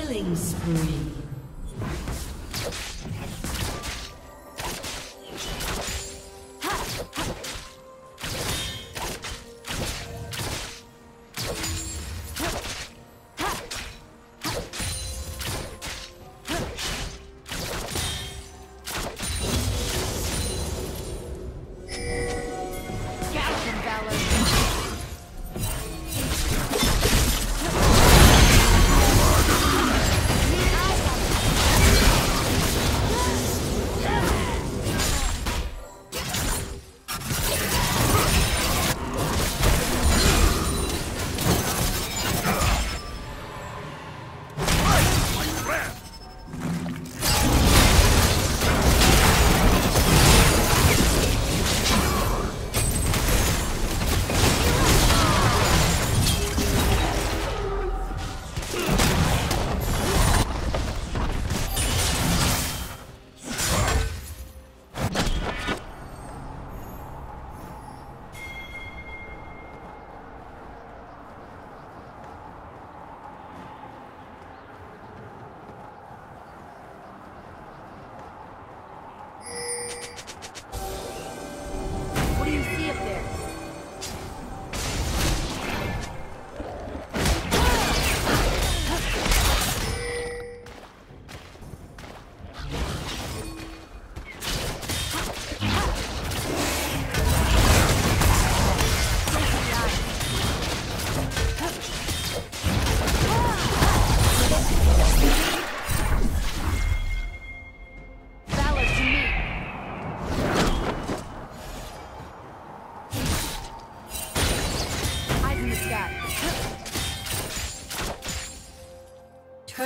Killing spree.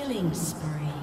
Killing spree.